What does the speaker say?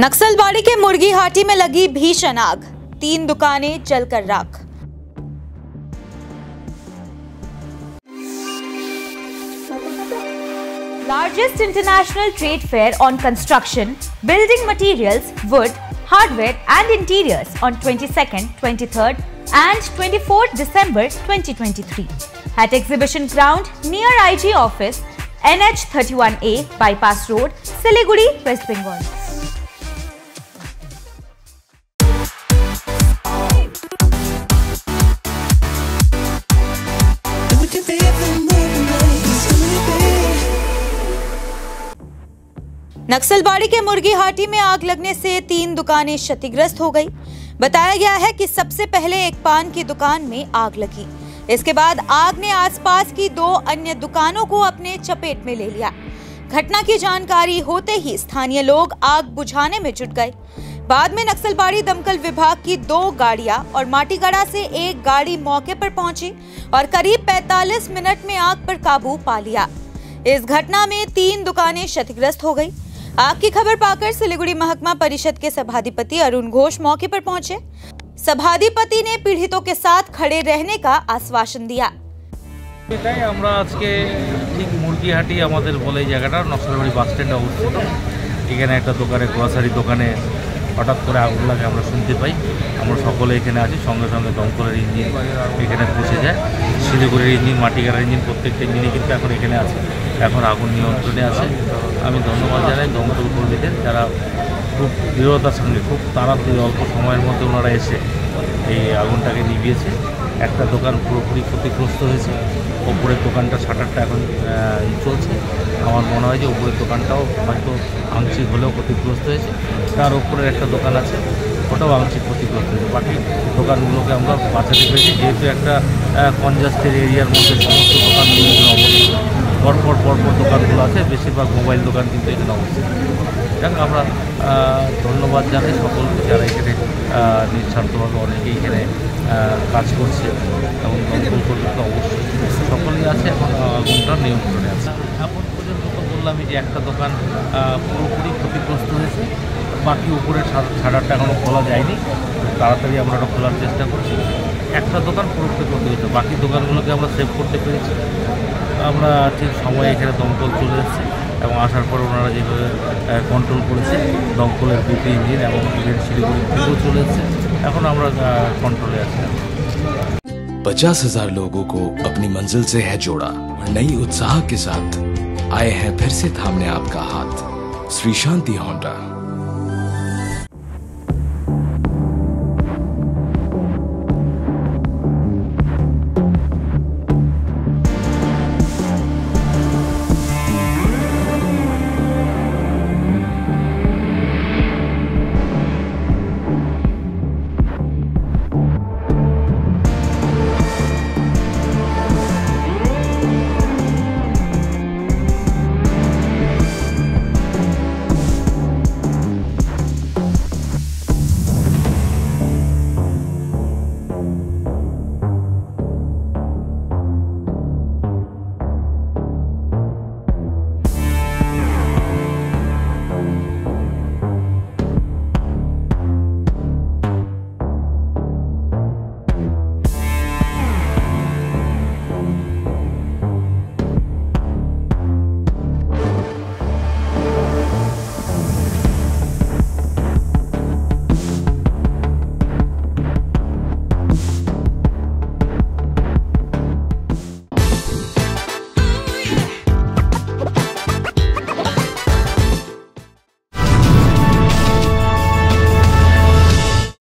नक्सलवाड़ी के मुर्गी हाटी में लगी भीषण आग। तीन दुकानें जलकर राख। Largest international trade fair on construction building materials, wood hardware and interiors on 22nd, 23rd and 24th December 2023 at exhibition ground near IG office NH 31ए bypass road Siliguri West Bengal Naxalbari के मुर्गी हाटी में आग लगने से तीन दुकानें क्षतिग्रस्त हो गई। बताया गया है कि सबसे पहले एक पान की दुकान में आग लगी। इसके बाद आग ने आसपास की दो अन्य दुकानों को अपने चपेट में ले लिया। घटना की जानकारी होते ही स्थानीय लोग आग बुझाने में जुट गए। बाद में नक्सलबाड़ी दमकल विभाग की दो गाड़ियाँ और माटीगढ़ा से एक गाड़ी मौके पर पहुँची और करीब 45 मिनट में आग पर काबू पा लिया। इस घटना में तीन दुकानें क्षतिग्रस्त हो गई। आग की खबर पाकर सिलीगुड़ी महकमा परिषद के सभाधिपति अरुण घोष मौके पर पहुंचे सभाधिपति ने पीड़ितों के साथ खड़े रहने का आश्वासन दिया এটাই আমরা আজকে ঠিক মুরগিহাটি আমাদের বলে এই জায়গাটা নকশালবাড়ি বাস স্ট্যান্ডে অবস্থিত এখানে একটা দোকানে গ্রসারি দোকানে হঠাৎ করে আগুন লাগে আমরা শুনতে পাই। আমরা সকলে এখানে আছি, সঙ্গে সঙ্গে দমকলের ইঞ্জিন এখানে পৌঁছে যায়। শিলিগুড়ির ইঞ্জিন, মাটিগাড়ার ইঞ্জিন, প্রত্যেকটা ইঞ্জিনই কিন্তু এখন এখানে আছে। এখন আগুন নিয়ন্ত্রণে আছে। আমি ধন্যবাদ জানাই দমকল কর্মীদের, যারা খুব দৃঢ়তার সঙ্গে, খুব তাড়াতাড়ি, অল্প সময়ের মধ্যে ওনারা এসে এই আগুনটাকে নিভিয়েছে। একটা দোকান পুরোপুরি ক্ষতিগ্রস্ত হয়েছে। ওপরের দোকানটা, শাটারটা এখন চলছে। আমার মনে হয় যে ওপরের দোকানটাও হয়তো আংশিক হলেও ক্ষতিগ্রস্ত হয়েছে। তার ওপরের একটা দোকান আছে, ওটাও আংশিক ক্ষতিগ্রস্ত হয়েছে। বাকি দোকানগুলোকে আমরা বাঁচাতে পেরেছি। যেহেতু একটা কনজাস্টের এরিয়ার মধ্যে সমস্ত দোকানগুলো অবস্থিত। পরপর পরপর দোকানগুলো আছে, বেশিরভাগ মোবাইল দোকান কিন্তু এখানে অবস্থিত। যাক, আমরা ধন্যবাদ জানাই সকলকে যারা এখানে নিঃস্বার্থভাবে অনেকেই এখানে কাজ করছে এবং দমকল কর্মী তো অবশ্যই সকলেই আছে, এখন আগুনটা নিয়ন্ত্রণে আছে। এখন পর্যন্ত তো বললামই যে একটা দোকান পুরোপুরি ক্ষতিগ্রস্ত হয়েছে। বাকি সা- শাটারটা এখনও খোলা যায়নি। তাড়াতাড়ি আমরা ওটা খোলার চেষ্টা করছি। একটা দোকান পুরোপুরি ক্ষতি হয়েছে। বাকি দোকানগুলোকে আমরা সেভ করতে পেরেছি। আমরা ঠিক সময়ে এখানে দমকল চলে এসেছে। এবং আসার পর ওনারা যেভাবে কন্ট্রোল করেছে দমকলের দুটি ইঞ্জিন এবং ইভেন শিলিগুড়ি থেকেও চলে এসেছে এখন আমরা কন্ট্রোলে আছি पचास हजार लोगों को अपनी मंजिल से है जोड़ा और नई उत्साह के साथ आए हैं फिर से थामने आपका हाथ श्री शांति होंडा